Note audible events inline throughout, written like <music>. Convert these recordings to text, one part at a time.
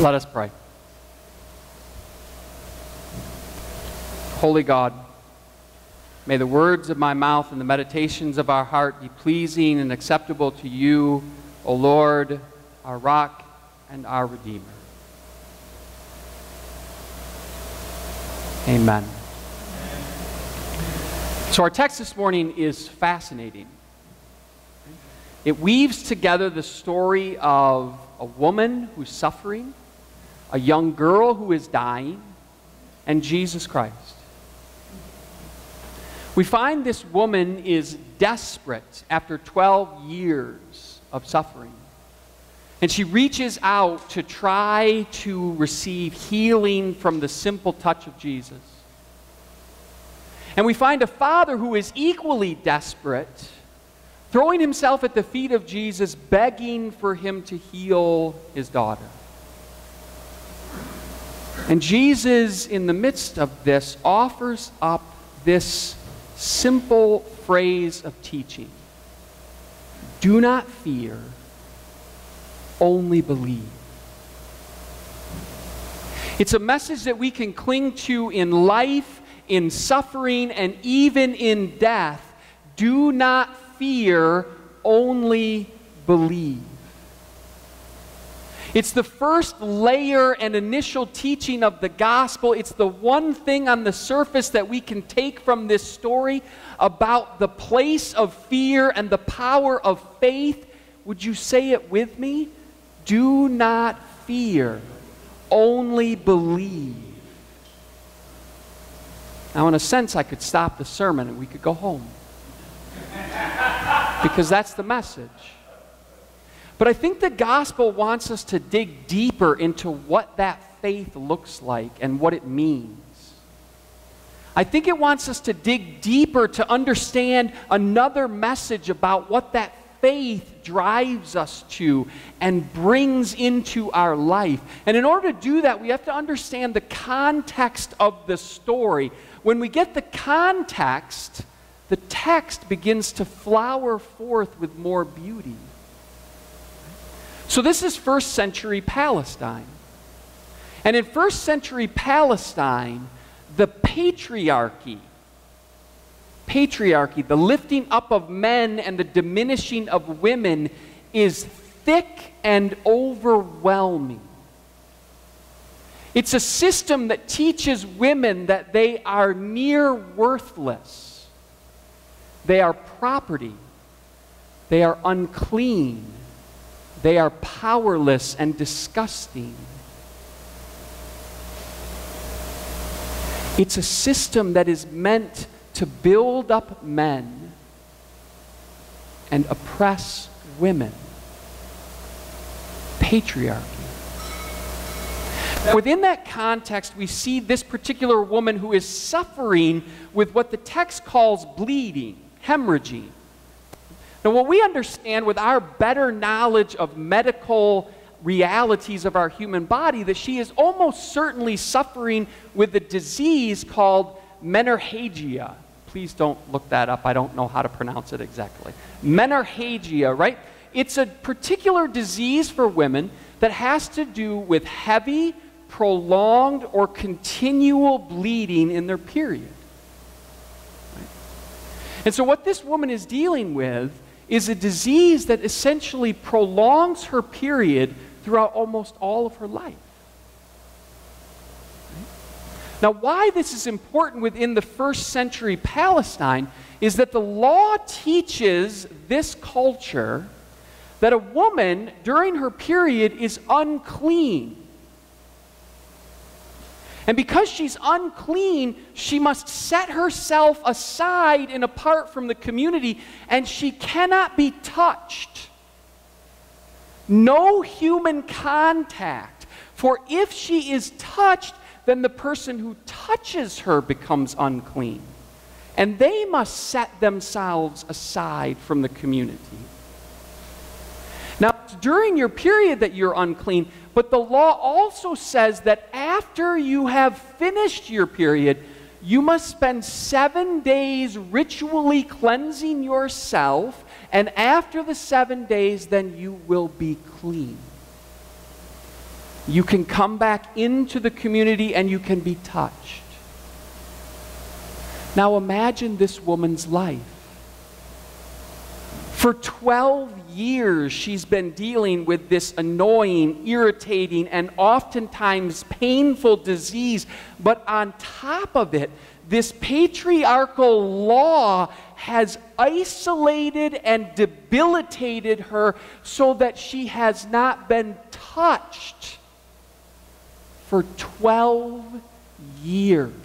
Let us pray. Holy God, may the words of my mouth and the meditations of our heart be pleasing and acceptable to you, O Lord, our rock and our Redeemer. Amen. So, our text this morning is fascinating. It weaves together the story of a woman who's suffering, a young girl who is dying, and Jesus Christ. We find this woman is desperate after 12 years of suffering. And she reaches out to try to receive healing from the simple touch of Jesus. And we find a father who is equally desperate, throwing himself at the feet of Jesus, begging for him to heal his daughter. And Jesus, in the midst of this, offers up this simple phrase of teaching Do not fear, only believe. It's a message that we can cling to in life, in suffering, and even in death. Do not fear, only believe. It's the first layer and initial teaching of the gospel. It's the one thing on the surface that we can take from this story about the place of fear and the power of faith. Would you say it with me? Do not fear, only believe. Now, in a sense, I could stop the sermon and we could go home. <laughs> Because that's the message. But I think the gospel wants us to dig deeper into what that faith looks like and what it means. I think it wants us to dig deeper to understand another message about what that faith drives us to and brings into our life. And in order to do that, we have to understand the context of the story. When we get the context, the text begins to flower forth with more beauty. So, this is first century Palestine. And in first century Palestine, the patriarchy, patriarchy, the lifting up of men and the diminishing of women, is thick and overwhelming. It's a system that teaches women that they are near worthless, they are property, they are unclean they are powerless and disgusting. It's a system that is meant to build up men and oppress women. Patriarchy. Within that context, we see this particular woman who is suffering with what the text calls bleeding, hemorrhaging. Now, what we understand with our better knowledge of medical realities of our human body, that she is almost certainly suffering with a disease called menorrhagia. Please don't look that up. I don't know how to pronounce it exactly. Menorrhagia, right? It's a particular disease for women that has to do with heavy, prolonged, or continual bleeding in their period. Right? And so, what this woman is dealing with is a disease that essentially prolongs her period throughout almost all of her life. Now, why this is important within the first century Palestine is that the law teaches this culture that a woman during her period is unclean. And because she's unclean, she must set herself aside and apart from the community, and she cannot be touched. No human contact. For if she is touched, then the person who touches her becomes unclean. And they must set themselves aside from the community. During your period that you're unclean, but the law also says that after you have finished your period, you must spend seven days ritually cleansing yourself, and after the seven days, then you will be clean. You can come back into the community and you can be touched. Now imagine this woman's life. For 12 years, she's been dealing with this annoying, irritating, and oftentimes painful disease. But on top of it, this patriarchal law has isolated and debilitated her so that she has not been touched for 12 years.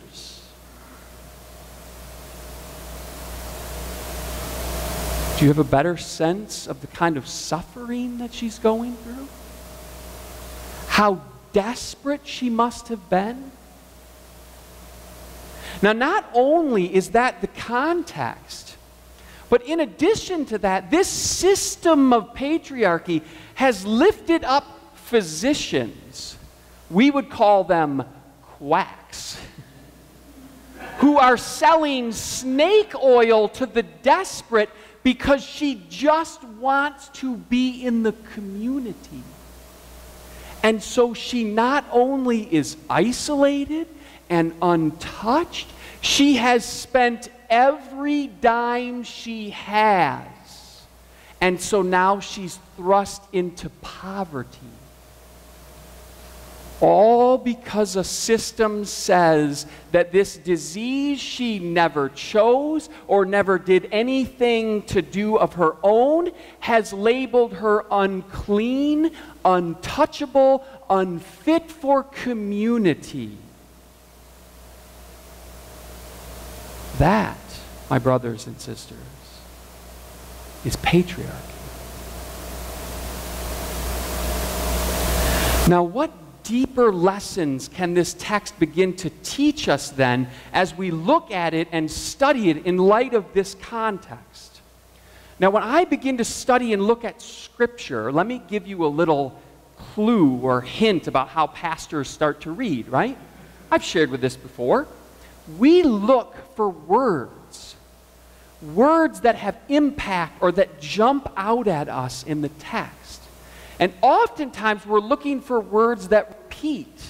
Do you have a better sense of the kind of suffering that she's going through? How desperate she must have been? Now, not only is that the context, but in addition to that, this system of patriarchy has lifted up physicians. We would call them quacks. who are selling snake oil to the desperate because she just wants to be in the community. And so she not only is isolated and untouched, she has spent every dime she has. And so now she's thrust into poverty. All because a system says that this disease she never chose or never did anything to do of her own has labeled her unclean, untouchable, unfit for community. That, my brothers and sisters, is patriarchy. Now, what deeper lessons can this text begin to teach us then as we look at it and study it in light of this context? Now, when I begin to study and look at Scripture, let me give you a little clue or hint about how pastors start to read, right? I've shared with this before. We look for words, words that have impact or that jump out at us in the text. And oftentimes we're looking for words that repeat.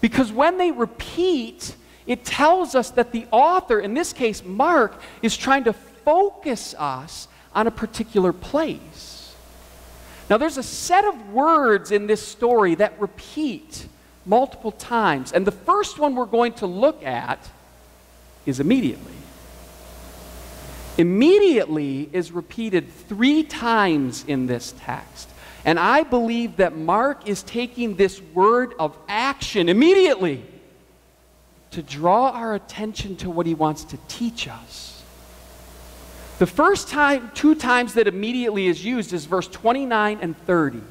Because when they repeat, it tells us that the author, in this case Mark, is trying to focus us on a particular place. Now, there's a set of words in this story that repeat multiple times. And the first one we're going to look at is immediately. Immediately is repeated three times in this text. And I believe that Mark is taking this word of action immediately to draw our attention to what he wants to teach us. The first time, two times that immediately is used is verse 29 and 30. Right?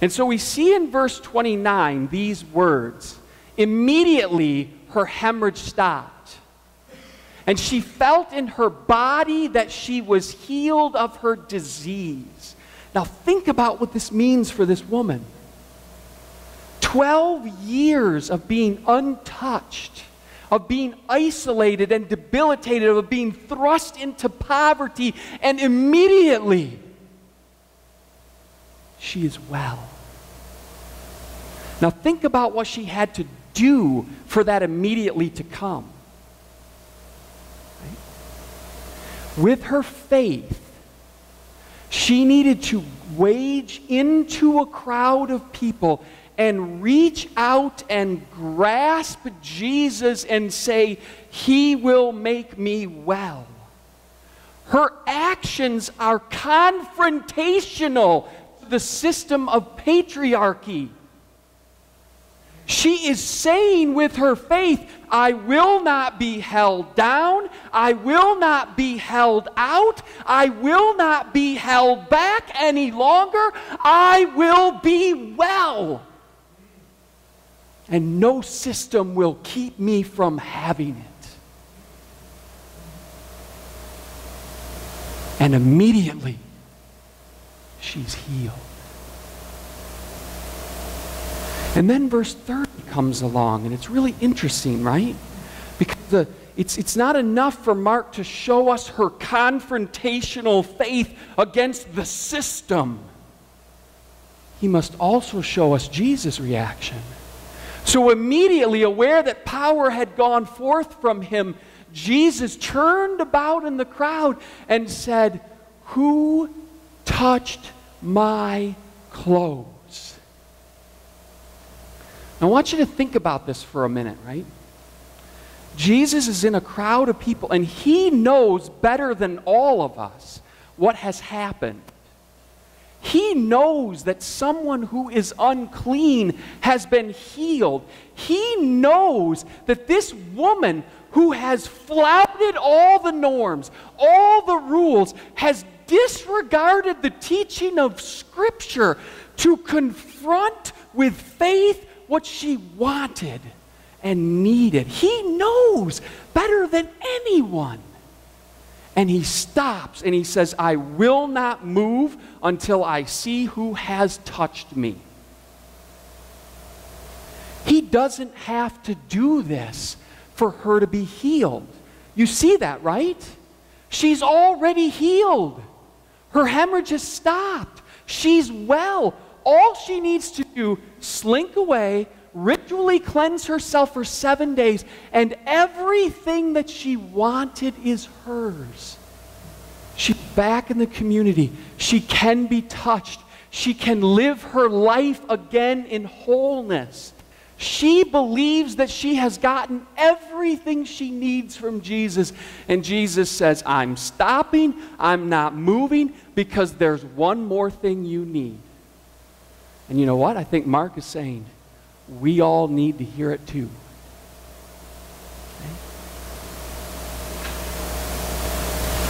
And so we see in verse 29 these words immediately her hemorrhage stopped. And she felt in her body that she was healed of her disease. Now, think about what this means for this woman 12 years of being untouched, of being isolated and debilitated, of being thrust into poverty, and immediately she is well. Now, think about what she had to do for that immediately to come. Right? With her faith, she needed to wage into a crowd of people and reach out and grasp Jesus and say, He will make me well. Her actions are confrontational to the system of patriarchy. She is saying with her faith, I will not be held down. I will not be held out. I will not be held back any longer. I will be well. And no system will keep me from having it. And immediately, she's healed. And then verse 30 comes along, and it's really interesting, right? Because the, it's, it's not enough for Mark to show us her confrontational faith against the system. he must also show us Jesus' reaction. So, immediately aware that power had gone forth from him, Jesus turned about in the crowd and said, Who touched my clothes? I want you to think about this for a minute, right? Jesus is in a crowd of people, and he knows better than all of us what has happened. He knows that someone who is unclean has been healed. He knows that this woman who has flouted all the norms, all the rules, has disregarded the teaching of Scripture to confront with faith what she wanted and needed. He knows better than anyone. And he stops and he says, I will not move until I see who has touched me. He doesn't have to do this for her to be healed. You see that, right? She's already healed. Her hemorrhage has stopped. She's well. All she needs to do, slink away, ritually cleanse herself for seven days, and everything that she wanted is hers. She's back in the community. She can be touched. She can live her life again in wholeness. She believes that she has gotten everything she needs from Jesus. And Jesus says, I'm stopping, I'm not moving, because there's one more thing you need. And you know what? I think Mark is saying, we all need to hear it too.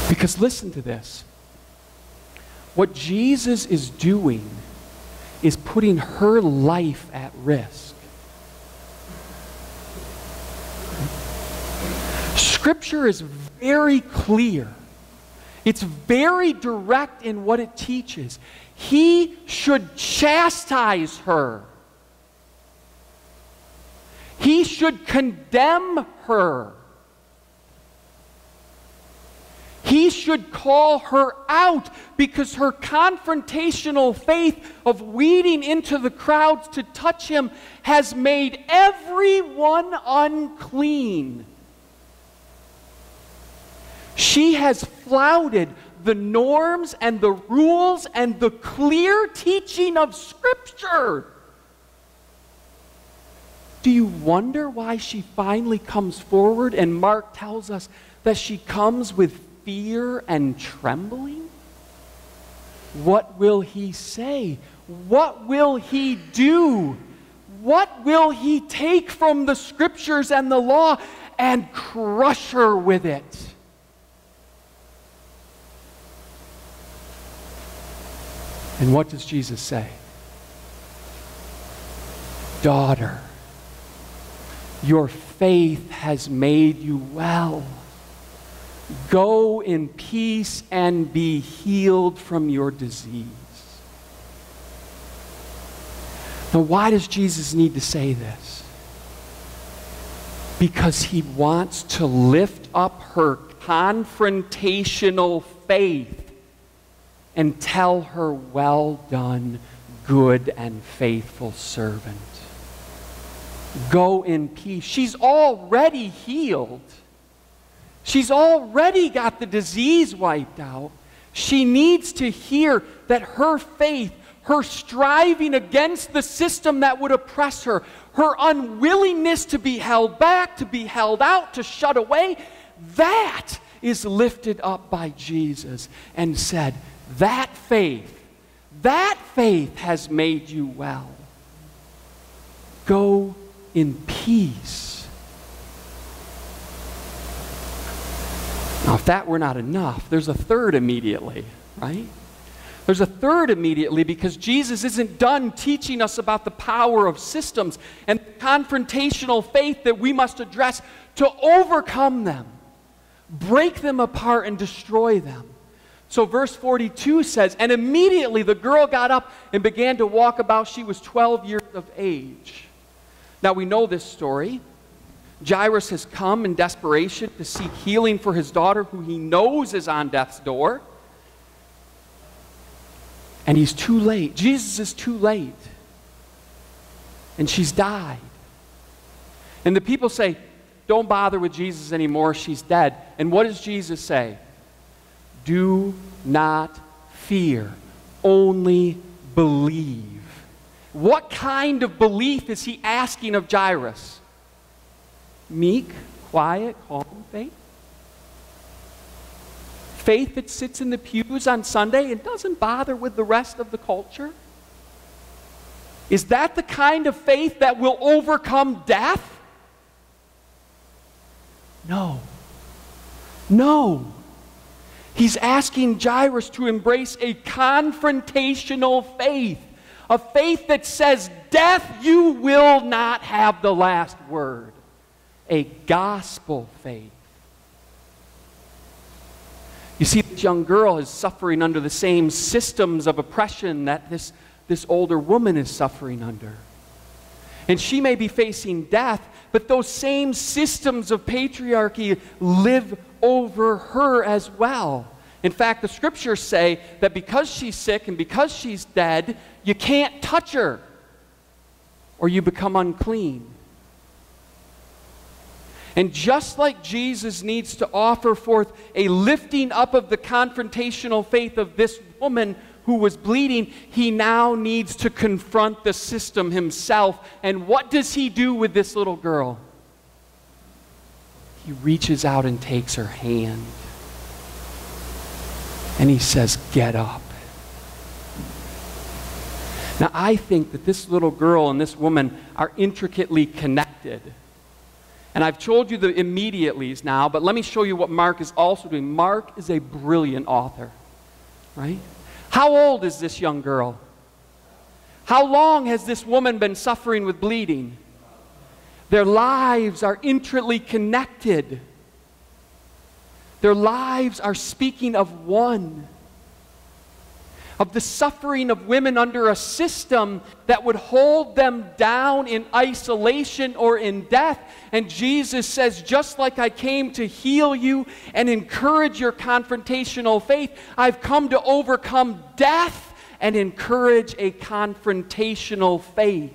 Because listen to this. What Jesus is doing is putting her life at risk. Scripture is very clear. It's very direct in what it teaches. He should chastise her. He should condemn her. He should call her out because her confrontational faith of weeding into the crowds to touch him has made everyone unclean. She has flouted the norms and the rules and the clear teaching of Scripture. Do you wonder why she finally comes forward and Mark tells us that she comes with fear and trembling? What will he say? What will he do? What will he take from the scriptures and the law and crush her with it? And what does Jesus say? Daughter, your faith has made you well. Go in peace and be healed from your disease. Now, why does Jesus need to say this? Because he wants to lift up her confrontational faith and tell her, Well done, good and faithful servant. Go in peace. She's already healed. She's already got the disease wiped out. She needs to hear that her faith, her striving against the system that would oppress her, her unwillingness to be held back, to be held out, to shut away, that is lifted up by Jesus and said, That faith, that faith has made you well. Go in peace. Now, if that were not enough, there's a third immediately, right? There's a third immediately because Jesus isn't done teaching us about the power of systems and confrontational faith that we must address to overcome them, break them apart, and destroy them. So, verse 42 says, And immediately the girl got up and began to walk about. She was 12 years of age. Now, we know this story. Jairus has come in desperation to seek healing for his daughter, who he knows is on death's door. And he's too late. Jesus is too late. And she's died. And the people say, Don't bother with Jesus anymore. She's dead. And what does Jesus say? Do not fear, only believe. What kind of belief is he asking of Jairus? Meek, quiet, calm faith? Faith that sits in the pews on Sunday and doesn't bother with the rest of the culture? Is that the kind of faith that will overcome death? No. No. He's asking Jairus to embrace a confrontational faith, a faith that says, Death, you will not have the last word. A gospel faith. You see, this young girl is suffering under the same systems of oppression that this, this older woman is suffering under. And she may be facing death, but those same systems of patriarchy live over her as well. In fact, the scriptures say that because she's sick and because she's dead, you can't touch her or you become unclean. And just like Jesus needs to offer forth a lifting up of the confrontational faith of this woman who was bleeding, he now needs to confront the system himself. And what does he do with this little girl? He reaches out and takes her hand. And he says, Get up. Now, I think that this little girl and this woman are intricately connected. And I've told you the immediatelys now, but let me show you what Mark is also doing. Mark is a brilliant author, right? How old is this young girl? How long has this woman been suffering with bleeding? Their lives are intricately connected. Their lives are speaking of one. Of the suffering of women under a system that would hold them down in isolation or in death. And Jesus says, just like I came to heal you and encourage your confrontational faith, I've come to overcome death and encourage a confrontational faith.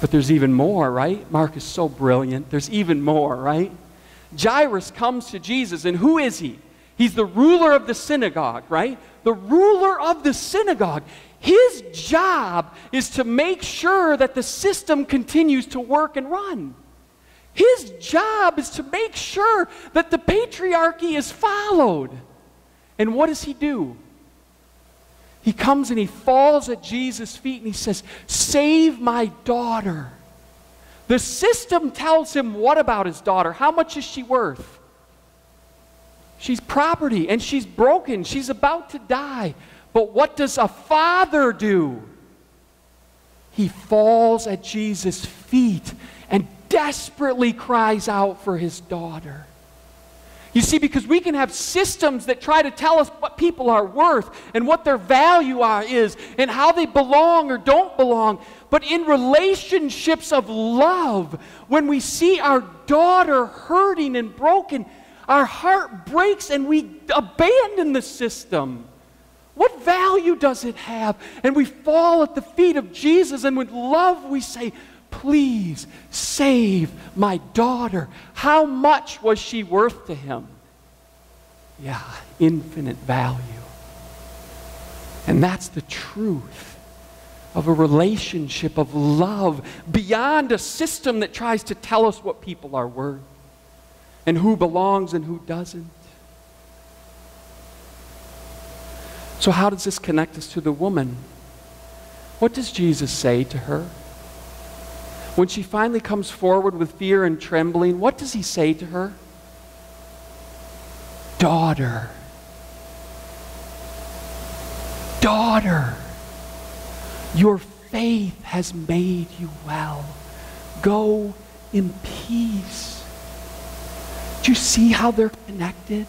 But there's even more, right? Mark is so brilliant. There's even more, right? Jairus comes to Jesus, and who is he? He's the ruler of the synagogue, right? The ruler of the synagogue. His job is to make sure that the system continues to work and run. His job is to make sure that the patriarchy is followed. And what does he do? He comes and he falls at Jesus' feet and he says, Save my daughter. The system tells him what about his daughter? How much is she worth? She's property and she's broken. She's about to die. But what does a father do? He falls at Jesus' feet and desperately cries out for his daughter. You see, because we can have systems that try to tell us what people are worth and what their value are, is and how they belong or don't belong. But in relationships of love, when we see our daughter hurting and broken, our heart breaks and we abandon the system. What value does it have? And we fall at the feet of Jesus, and with love we say, Please save my daughter. How much was she worth to him? Yeah, infinite value. And that's the truth of a relationship of love beyond a system that tries to tell us what people are worth and who belongs and who doesn't. So, how does this connect us to the woman? What does Jesus say to her? When she finally comes forward with fear and trembling, what does he say to her? Daughter. Daughter. Your faith has made you well. Go in peace. Do you see how they're connected?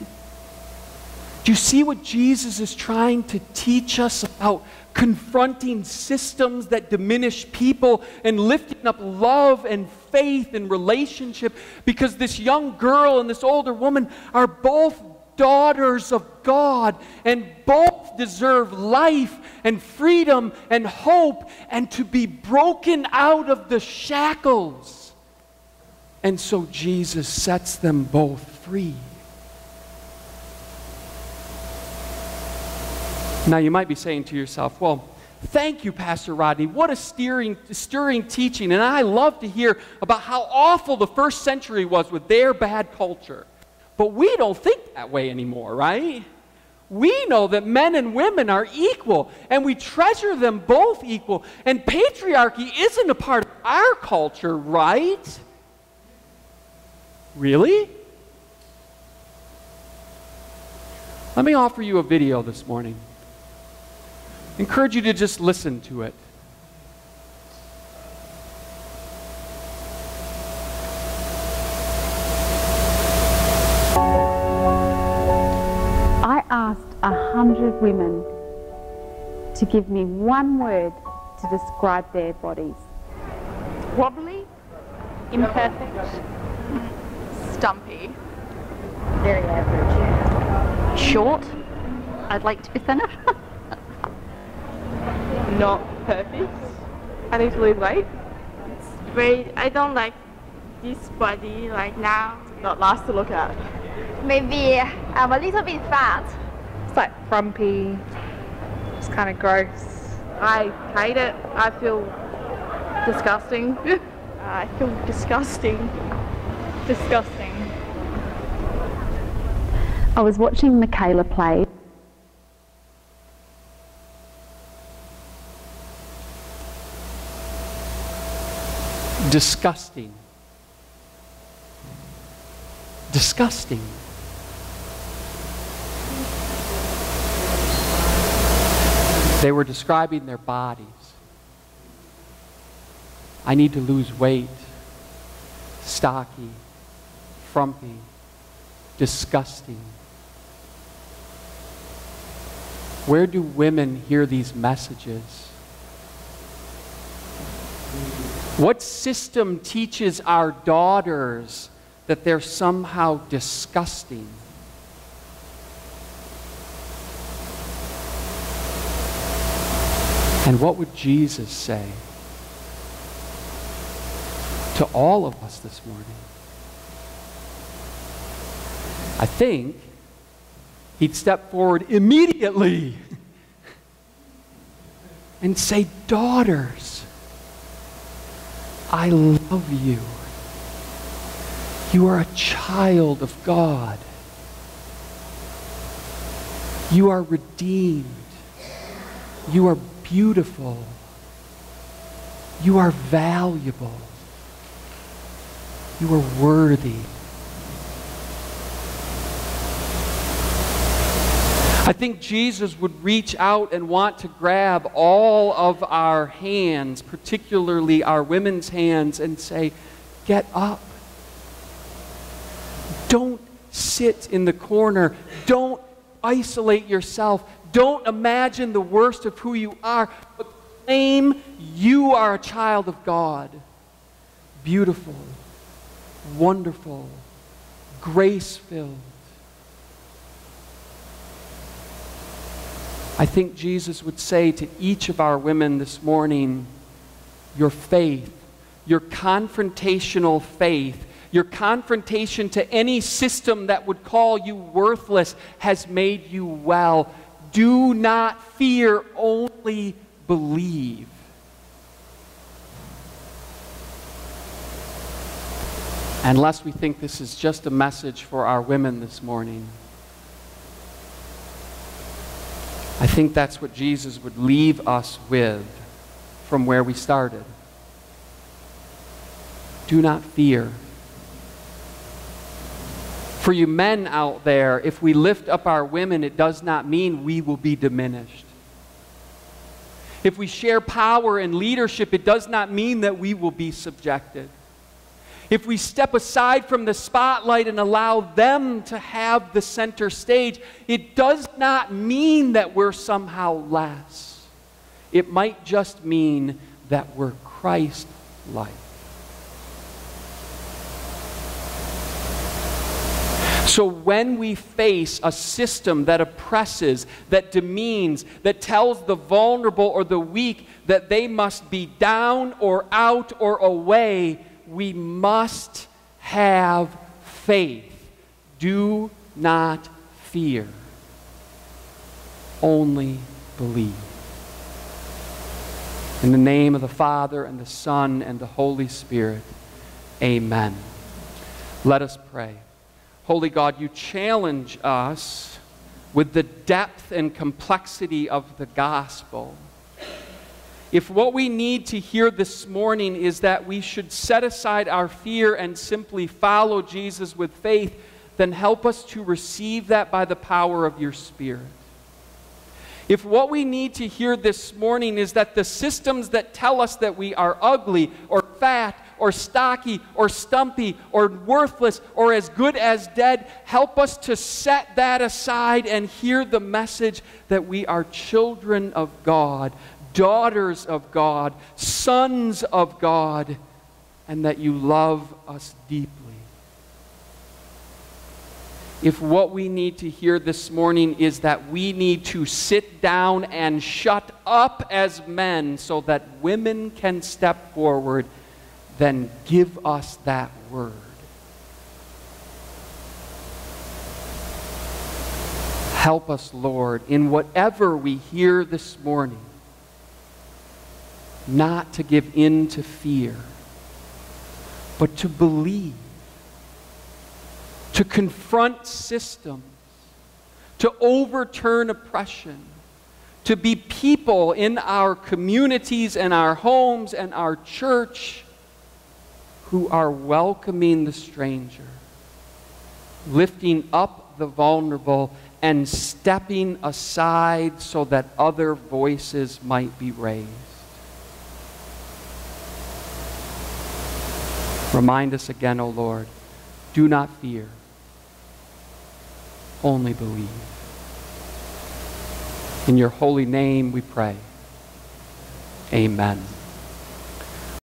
Do you see what Jesus is trying to teach us about confronting systems that diminish people and lifting up love and faith and relationship because this young girl and this older woman are both daughters of God, and both deserve life and freedom and hope and to be broken out of the shackles. And so Jesus sets them both free. Now, you might be saying to yourself, well, Thank you, Pastor Rodney. What a stirring, stirring teaching. And I love to hear about how awful the first century was with their bad culture. But we don't think that way anymore, right? We know that men and women are equal, and we treasure them both equal. And patriarchy isn't a part of our culture, right? Really? Let me offer you a video this morning encourage you to just listen to it. I asked a hundred women to give me one word to describe their bodies. Wobbly, imperfect, stumpy, Very average. short. I'd like to be thinner. <laughs> not perfect. I need to lose weight. very I don't like this body right now. Not nice to look at. Maybe I'm a little bit fat. It's like frumpy. It's kind of gross. I hate it. I feel disgusting. <laughs> I feel disgusting. disgusting. I was watching Michaela play. Disgusting. Disgusting. They were describing their bodies. I need to lose weight. Stocky, frumpy, disgusting. Where do women hear these messages? What system teaches our daughters that they're somehow disgusting? And what would Jesus say to all of us this morning? I think he'd step forward immediately <laughs> and say, Daughters, I love you. You are a child of God. You are redeemed. You are beautiful. You are valuable. You are worthy. I think Jesus would reach out and want to grab all of our hands, particularly our women's hands, and say, Get up. Don't sit in the corner. Don't isolate yourself. Don't imagine the worst of who you are, but claim you are a child of God. Beautiful, wonderful, grace filled. I think Jesus would say to each of our women this morning, your faith, your confrontational faith, your confrontation to any system that would call you worthless has made you well. Do not fear, only believe. Unless we think this is just a message for our women this morning. I think that's what Jesus would leave us with from where we started. Do not fear. For you men out there, if we lift up our women, it does not mean we will be diminished. If we share power and leadership, it does not mean that we will be subjected. If we step aside from the spotlight and allow them to have the center stage, it does not mean that we're somehow less. It might just mean that we're Christ like. So when we face a system that oppresses, that demeans, that tells the vulnerable or the weak that they must be down or out or away, we must have faith. Do not fear, only believe. In the name of the Father, and the Son, and the Holy Spirit, amen. Let us pray. Holy God, you challenge us with the depth and complexity of the gospel. If what we need to hear this morning is that we should set aside our fear and simply follow Jesus with faith, then help us to receive that by the power of your Spirit. If what we need to hear this morning is that the systems that tell us that we are ugly or fat or stocky or stumpy or worthless or as good as dead, help us to set that aside and hear the message that we are children of God, daughters of God, sons of God, and that you love us deeply. If what we need to hear this morning is that we need to sit down and shut up as men so that women can step forward, then give us that word. Help us, Lord, in whatever we hear this morning, not to give in to fear, but to believe to confront systems, to overturn oppression, to be people in our communities and our homes and our church who are welcoming the stranger, lifting up the vulnerable, and stepping aside so that other voices might be raised. Remind us again, O Lord, do not fear only believe. In your holy name we pray. Amen.